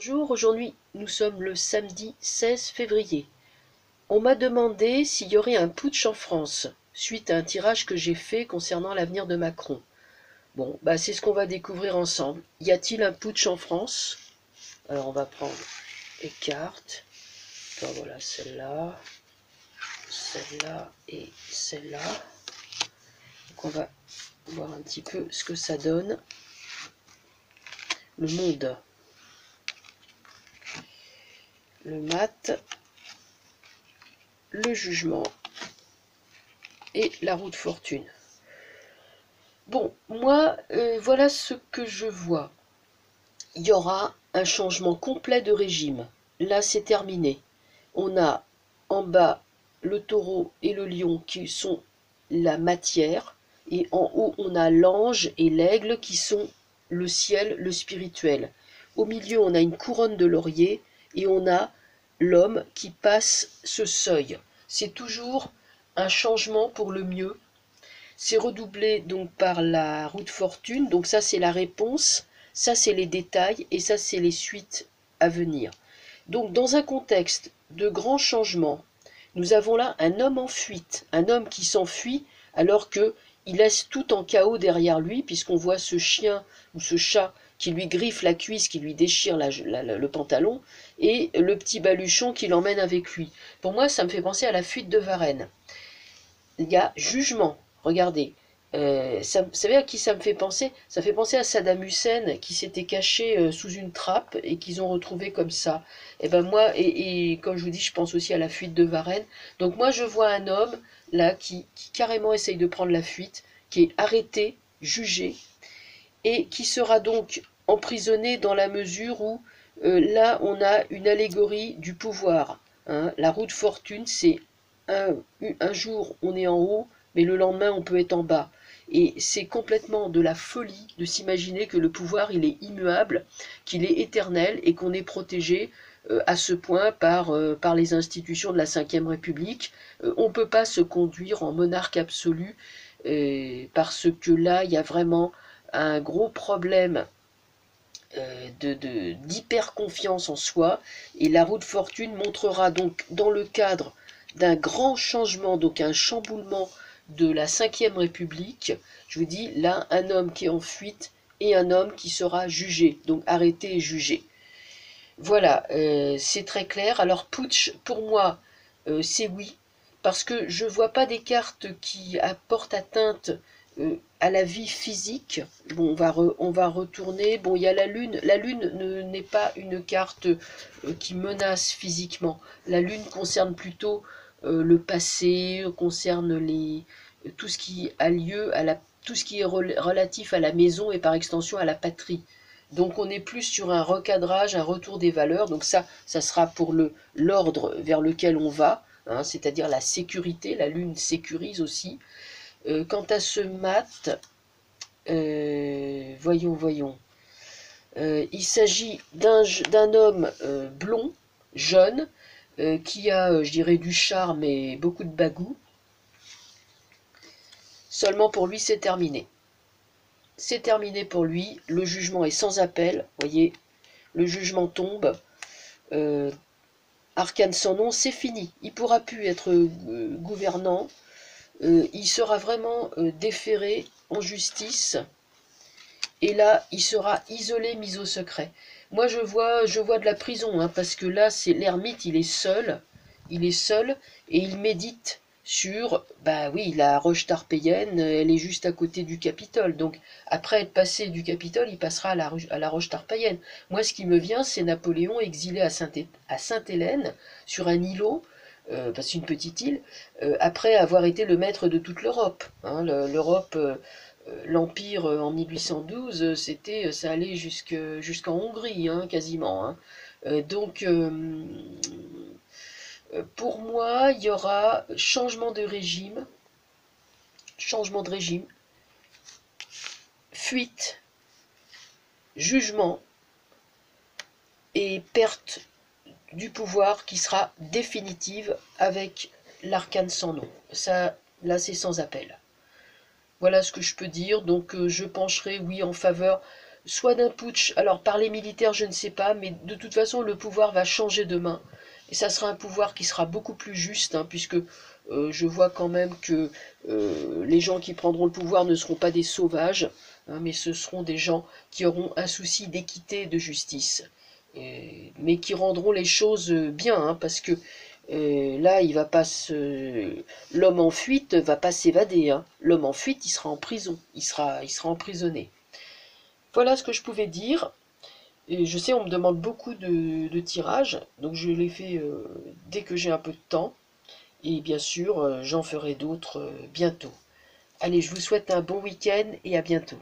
Bonjour, aujourd'hui nous sommes le samedi 16 février. On m'a demandé s'il y aurait un putsch en France, suite à un tirage que j'ai fait concernant l'avenir de Macron. Bon, bah c'est ce qu'on va découvrir ensemble. Y a-t-il un putsch en France? Alors on va prendre les cartes. voilà celle-là, celle-là et celle-là. Donc on va voir un petit peu ce que ça donne. Le monde le mat, le jugement et la roue de fortune. Bon, moi, euh, voilà ce que je vois. Il y aura un changement complet de régime. Là, c'est terminé. On a en bas le taureau et le lion qui sont la matière, et en haut, on a l'ange et l'aigle qui sont le ciel, le spirituel. Au milieu, on a une couronne de laurier et on a l'homme qui passe ce seuil. C'est toujours un changement pour le mieux. C'est redoublé donc par la roue de fortune. Donc ça c'est la réponse, ça c'est les détails et ça c'est les suites à venir. Donc dans un contexte de grands changements, nous avons là un homme en fuite, un homme qui s'enfuit alors que il laisse tout en chaos derrière lui puisqu'on voit ce chien ou ce chat qui lui griffe la cuisse, qui lui déchire le pantalon, et le petit baluchon qui l'emmène avec lui. Pour moi, ça me fait penser à la fuite de Varennes. Il y a jugement, regardez. Euh, ça, vous savez à qui ça me fait penser? Ça fait penser à Saddam Hussein qui s'était caché euh, sous une trappe et qu'ils ont retrouvé comme ça. Et eh ben moi, et, comme je vous dis, je pense aussi à la fuite de Varennes. Donc moi, je vois un homme là qui, qui carrément essaye de prendre la fuite, qui est arrêté, jugé, et qui sera donc emprisonné dans la mesure où euh, là on a une allégorie du pouvoir. Hein. La roue de fortune, c'est un, jour on est en haut, mais le lendemain on peut être en bas. Et c'est complètement de la folie de s'imaginer que le pouvoir il est immuable, qu'il est éternel et qu'on est protégé euh, à ce point par, euh, par les institutions de la Ve République. on ne peut pas se conduire en monarque absolu parce que là il y a vraiment un gros problème euh, de d'hyper confiance en soi et la roue de fortune montrera donc dans le cadre d'un grand changement, donc un chamboulement de la cinquième république, je vous dis là un homme qui est en fuite et un homme qui sera jugé, donc arrêté et jugé. Voilà, euh, c'est très clair. Alors putsch, pour moi, euh, c'est oui, parce que je vois pas des cartes qui apportent atteinte à la vie physique. Bon, on va, on va retourner. Bon, il y a la lune. La lune n'est pas une carte euh, qui menace physiquement. La lune concerne plutôt euh, le passé, concerne les, tout ce qui a lieu à la, tout ce qui est relatif à la maison et par extension à la patrie. Donc on est plus sur un recadrage, un retour des valeurs. Donc ça, ça sera pour l'ordre vers lequel on va, hein, c'est-à-dire la sécurité. La lune sécurise aussi. Euh, quant à ce mat, euh, voyons, voyons. Euh, il s'agit d'un homme blond, jeune, qui a, je dirais, du charme et beaucoup de bagou. Seulement pour lui, c'est terminé. C'est terminé pour lui. Le jugement est sans appel. Voyez, le jugement tombe. Arcane sans nom, c'est fini. Il pourra plus être gouvernant. Euh, il sera vraiment euh, déféré en justice et là il sera isolé, mis au secret. Moi je vois, je vois de la prison hein, parce que là c'est l'ermite, il est seul, il est seul et il médite sur, bah oui, la roche tarpéienne, elle est juste à côté du Capitole. Donc, après être passé du Capitole, il passera à la, à la roche tarpéienne. Moi, ce qui me vient, c'est Napoléon exilé à Sainte-Hélène, sur un îlot, euh, c'est une petite île, euh, après avoir été le maître de toute l'Europe. Hein, L'Europe, euh, l'Empire en 1812, c'était, ça allait jusqu'en Hongrie, hein, quasiment. Hein. donc, pour moi, il y aura changement de régime, changement de régime, fuite, jugement et perte du pouvoir qui sera définitive avec l'arcane sans nom. Ça, là, c'est sans appel. Voilà ce que je peux dire. Donc, euh, je pencherai, oui, en faveur soit d'un putsch, alors par les militaires je ne sais pas, mais de toute façon le pouvoir va changer demain. Et ça sera un pouvoir qui sera beaucoup plus juste, hein, puisque euh, je vois quand même que euh, les gens qui prendront le pouvoir ne seront pas des sauvages, hein, mais ce seront des gens qui auront un souci d'équité et de justice. Mais qui rendront les choses bien, hein, parce que euh, là, il va pas se... l'homme en fuite va pas s'évader. L'homme en fuite, il sera en prison, il sera, il sera emprisonné. Voilà ce que je pouvais dire. Et je sais, on me demande beaucoup de, tirages, donc je les fais dès que j'ai un peu de temps. Et bien sûr, euh, j'en ferai d'autres euh, bientôt. Allez, je vous souhaite un bon week-end et à bientôt.